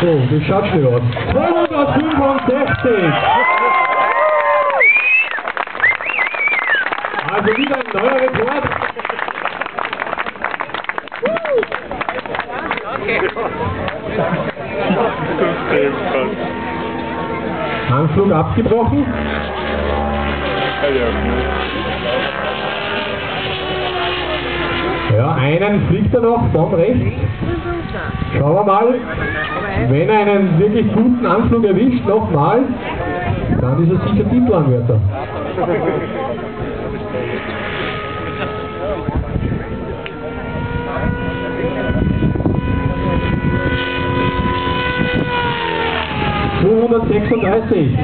So, das schaut schnell aus. 265! Also wieder ein neuer Rekord. Anflug abgebrochen. Ja, einen fliegt er noch vom rechts. Schauen wir mal. Wenn er einen wirklich guten Anflug erwischt, nochmal, dann ist er sicher Titelanwärter. Zweihundertsechsunddreißig.